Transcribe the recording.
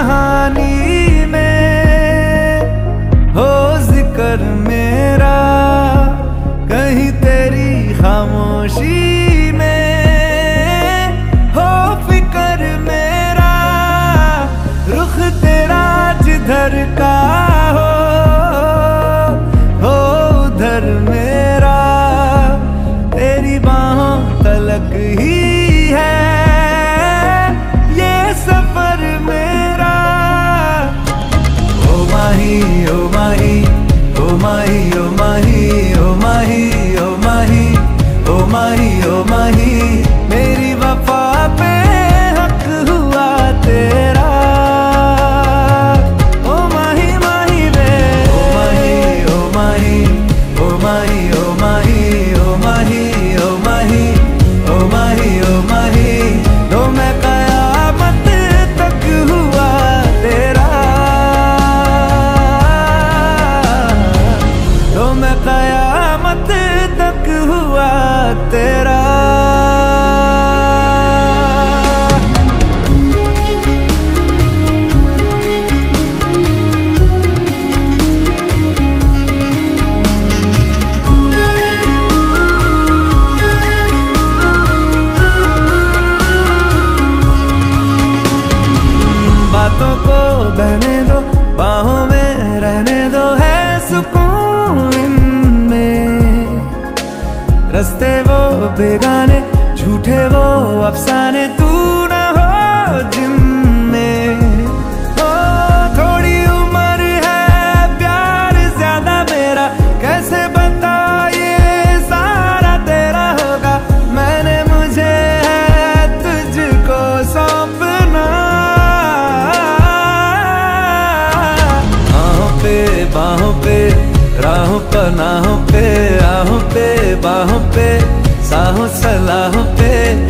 कहानी बेगाने, झूठे वो अफसाने, तू ना हो जिम में ओ थोड़ी उम्र है, प्यार ज़्यादा मेरा, कैसे बता ये सारा तेरा होगा। मैंने मुझे है तुझको सौंपना। आहों पे, बाहों पे, राहों पर, नाहों पे, आहों पे, बाहों पे। सलाह पे